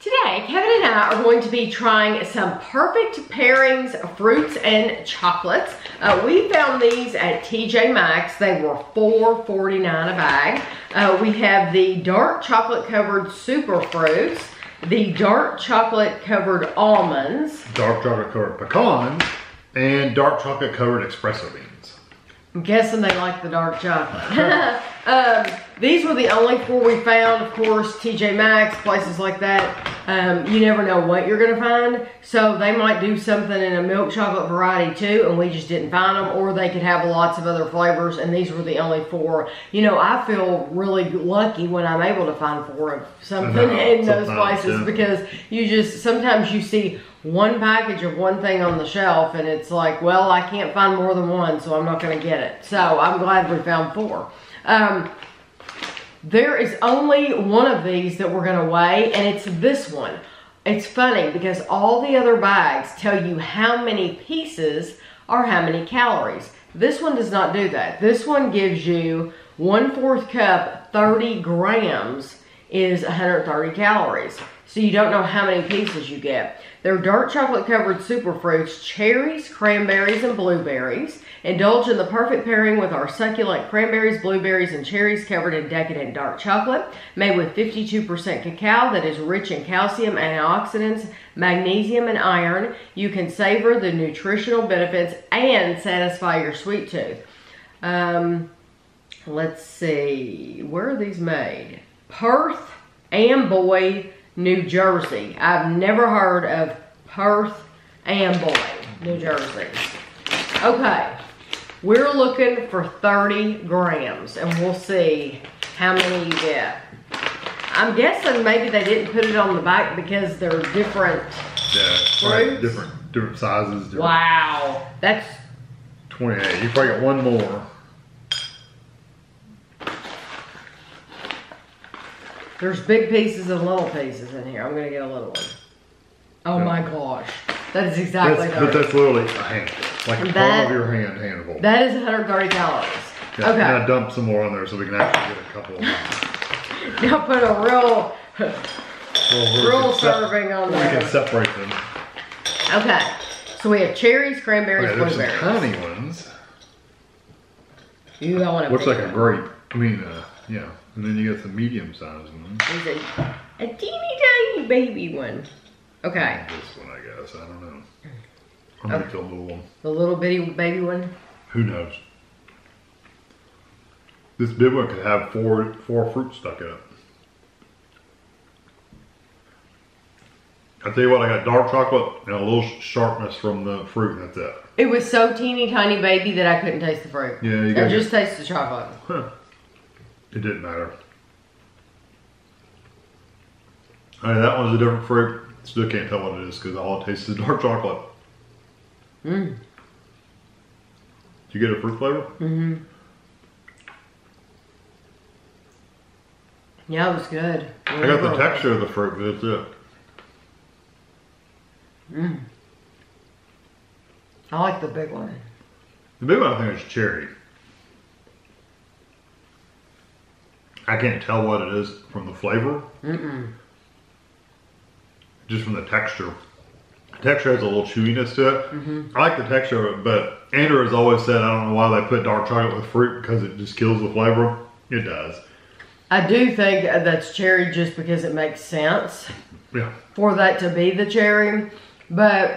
Today, Kevin and I are going to be trying some perfect pairings of fruits and chocolates. Uh, we found these at TJ Maxx. They were $4.49 a bag. Uh, we have the dark chocolate covered super fruits, the dark chocolate covered almonds, dark chocolate covered pecans, and dark chocolate covered espresso beans. I'm guessing they like the dark chocolate. um, these were the only four we found. Of course, TJ Maxx, places like that. Um, you never know what you're going to find. So they might do something in a milk chocolate variety too, and we just didn't find them. Or they could have lots of other flavors, and these were the only four. You know, I feel really lucky when I'm able to find four of something in those places yeah. because you just, sometimes you see one package of one thing on the shelf and it's like, well, I can't find more than one, so I'm not going to get it. So I'm glad we found four. Um, there is only one of these that we're to weigh, and it's this one. It's funny because all the other bags tell you how many pieces or how many calories. This one does not do that. This one gives you one fourth cup, 30 grams is 130 calories. So you don't know how many pieces you get. They're dark chocolate covered super fruits, cherries, cranberries, and blueberries. Indulge in the perfect pairing with our succulent cranberries, blueberries, and cherries covered in decadent dark chocolate, made with 52% cacao that is rich in calcium, antioxidants, magnesium, and iron. You can savor the nutritional benefits and satisfy your sweet tooth. Um, let's see, where are these made? Perth, Amboy, New Jersey. I've never heard of Perth, Amboy, New Jersey. Okay, we're looking for 30 grams and we'll see how many you get. I'm guessing maybe they didn't put it on the back because they're different yeah, right, different different sizes. Different wow, that's 28. You probably got one more. There's big pieces and little pieces in here. I'm gonna get a little one. Oh yeah. my gosh. That is exactly that's, But that's literally a hand. Like a palm of your hand handful. That is 130 calories. Yeah, okay. Now dump some more on there so we can actually get a couple of them. now put a real, well, real serving on there. We can separate them. Okay. So we have cherries, cranberries, okay, blueberries. tiny ones. You don't want to Looks like a grape. I mean, uh, yeah. And then you got some medium sized ones. There's a, a teeny tiny baby one. Okay. This one, I guess. I don't know. Mm. Or maybe okay. the little one. The little bitty baby one? Who knows? This big one could have four four fruits stuck in it. I tell you what, I got dark chocolate and a little sharpness from the fruit, and that's it. It was so teeny tiny baby that I couldn't taste the fruit. Yeah, you got I just taste the chocolate. Huh. It didn't matter. All right, that one's a different fruit. Still can't tell what it is because all it tastes is dark chocolate. Did you get a fruit flavor? Mm-hmm. Yeah, it was good. I got the texture of the fruit, but that's it. Mmm. I like the big one. The big one I think is cherry. I can't tell what it is from the flavor. Mm-mm. Just from the texture. The texture has a little chewiness to it. Mm -hmm. I like the texture of it, but Andrew has always said, I don't know why they put dark chocolate with fruit because it just kills the flavor. It does. I do think that's cherry just because it makes sense. Yeah. For that to be the cherry. But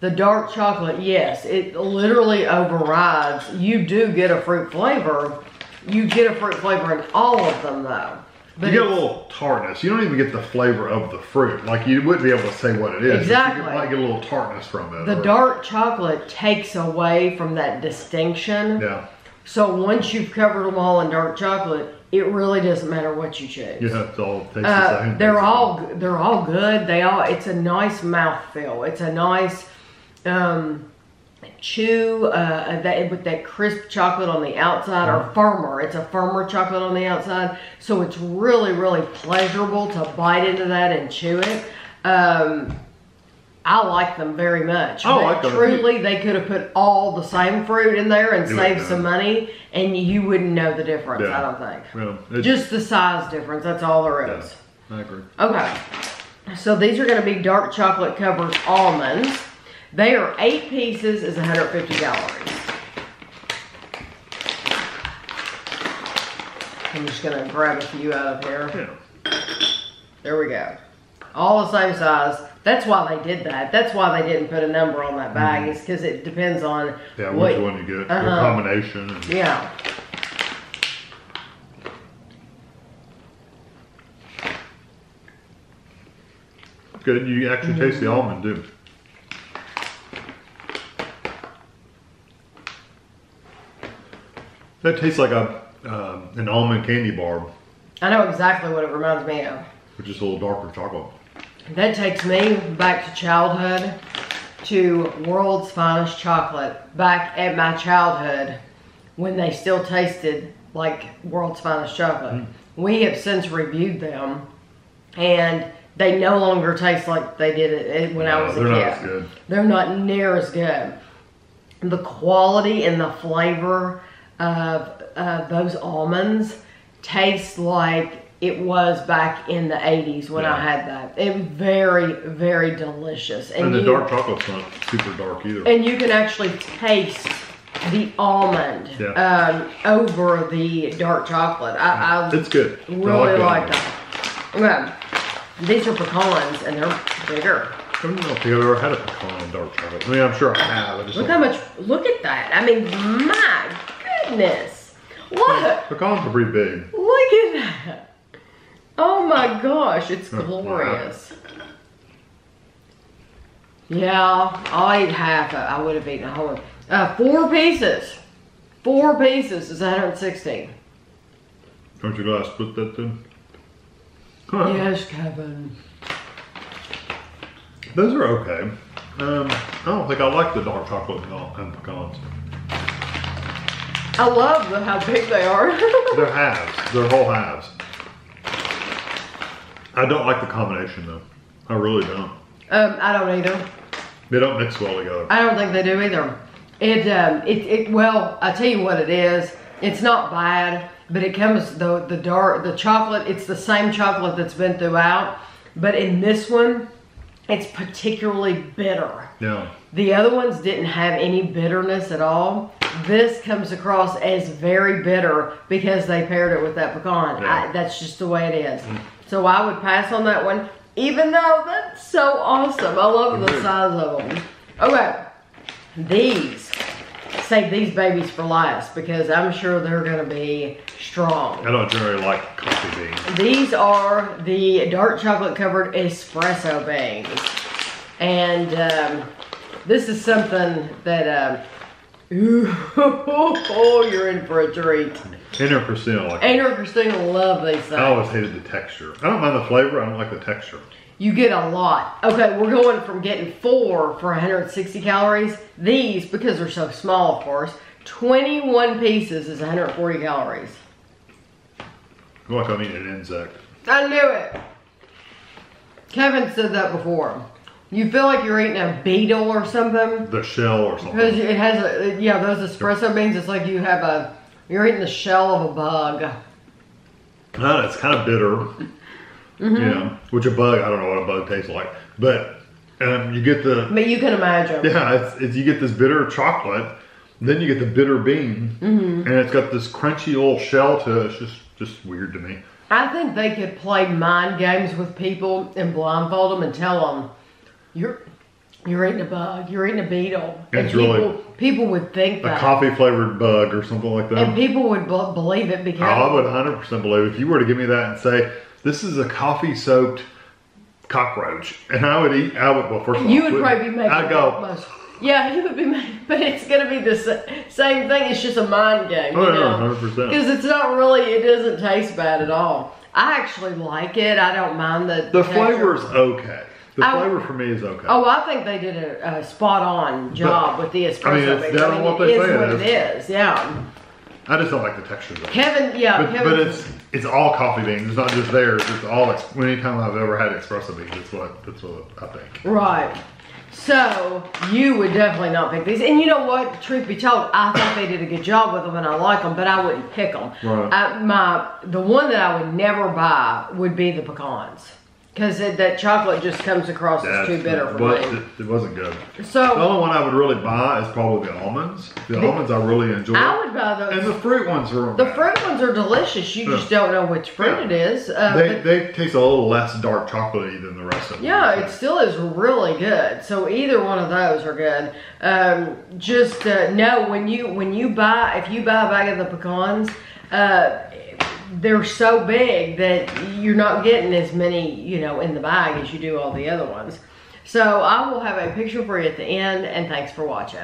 the dark chocolate, yes, it literally overrides. You do get a fruit flavor, you get a fruit flavor in all of them though. But you get a little tartness. You don't even get the flavor of the fruit. Like you wouldn't be able to say what it is. Exactly. You might get a little tartness from it. The or, dark chocolate takes away from that distinction. Yeah. So once you've covered them all in dark chocolate, it really doesn't matter what you choose. Yeah, it's all taste uh, the same. They're all they're all good. They all it's a nice mouth feel. It's a nice um, chew uh, that with that crisp chocolate on the outside or firmer. It's a firmer chocolate on the outside. So it's really, really pleasurable to bite into that and chew it. Um, I like them very much. Oh, like truly, they could have put all the same fruit in there and saved some money, and you wouldn't know the difference. Yeah. I don't think. Well, Just the size difference. That's all there is. Yeah, I agree. Okay. So these are gonna be dark chocolate covered almonds. They are eight pieces, is 150 calories. I'm just gonna grab a few out of here. Yeah. There we go. All the same size. That's why they did that. That's why they didn't put a number on that bag, is because it depends on Mm-hmm. Yeah, what. which one you get, Uh-huh. the combination. and- Yeah. Good, you actually taste the almond too. That tastes like a um, an almond candy bar, I know exactly what it reminds me of. which is a little darker chocolate. That takes me back to childhood, to World's Finest Chocolate. Back at my childhood, when they still tasted like World's Finest Chocolate. We have since reviewed them, and they no longer taste like they did it when I was a they're kid. not as good. They're not near as good. The quality and the flavor of uh, those almonds taste like it was back in the 80s when I had that. It was very, very delicious. And the you, dark chocolate's not super dark either. and you can actually taste the almond Yeah. um, over the dark chocolate. I, I it's good. Really like that. Okay. These are pecans and they're bigger. I don't know if I've ever had a pecan dark chocolate. I mean, I'm sure I have. Look how much, look at that. I mean, my goodness. What? Pecans are pretty big. Look at that. Oh my gosh, it's Oh, glorious. Yeah, I'll eat half. I would have eaten a whole one. Uh, four pieces. Four pieces is 160. Aren't you glad I split that then? Huh. Yes, Kevin. Those are okay. Um, I don't think I like the dark chocolate and all- and pecans. I love the, how big they are. They're halves. They're whole halves. I don't like the combination though. I really don't. um, I don't either. They don't mix well together. I don't think they do either. It, um, it, it, well, I tell you what it is. It's not bad, but it comes, the, the dark, the chocolate, it's the same chocolate that's been throughout. But in this one, it's particularly bitter. Yeah. The other ones didn't have any bitterness at all. This comes across as very bitter because they paired it with that pecan. Yeah. I, that's just the way it is. So I would pass on that one, even though that's so awesome. I love the Mhm. size of them. Okay, these. Save these babies for last because I'm sure they're going to be strong. I don't generally like coffee beans. These are the dark chocolate covered espresso beans. And um, this is something that, um, ooh, oh, you're in for a treat. And or Christina like. Andrew and Christina love these things. I always hated the texture. I don't mind the flavor. I don't like the texture. You get a lot. Okay, we're going from getting four for 160 calories. These, because they're so small, of course, 21 pieces is 140 calories. I feel like I'm eating an insect. I knew it. Kevin said that before. You feel like you're eating a beetle or something The shell or something. because it has a yeah those espresso beans. It's like you have a you're eating the shell of a bug. No, it's kind of bitter. Mm-hmm. You know, which a bug, I don't know what a bug tastes like. But um, you get the, But you can imagine. yeah, it's, it's, you get this bitter chocolate, then you get the bitter bean, Mm-hmm. and it's got this crunchy little shell to it. It's just, just weird to me. I think they could play mind games with people and blindfold them and tell them you're you're eating a bug, you're eating a beetle, and It's people really- people would think A that, coffee flavored bug or something like that. and people would b- believe it because Oh, I would 100% believe if you were to give me that and say, this is a coffee soaked cockroach, and I would eat, I would, well, first of all, You would probably be making I'd go, most. Yeah, you would be making, but it's gonna be the same thing. It's just a mind game, oh, yeah, 100%. because it's not really. It doesn't taste bad at all. I actually like it. I don't mind the The texture. flavor's okay. The I- flavor for me is okay. Oh, I think they did a, a spot on job with the espresso. I mean, it's down on what they it is say it is. it is. Yeah, I just don't like the texture of it. Kevin. Yeah, But, Kevin. but it's it's all coffee beans. It's not just theirs. It's all. Anytime I've ever had espresso beans, that's what that's what I think. Right. So you would definitely not pick these. And you know what? Truth be told, I think they did a good job with them, and I like them, but I wouldn't pick them. Right. I, my the one that I would never buy would be the pecans. Because that chocolate just comes across as too bitter for but me. It, it wasn't good. So The So only one I would really buy is probably the almonds. The almonds I really enjoy. I would buy those and those. the fruit ones are The fruit ones are delicious. You just don't know which fruit it is. Uh, They, but they taste a little less dark chocolatey than the rest of them. yeah, it still is really good. So either one of those are good. Um, just uh, know when you when you buy if you buy a bag of the pecans, uh, they're so big that you're not getting as many you know in the bag as you do all the other ones. So I will have a picture for you at the end, and thanks for watching.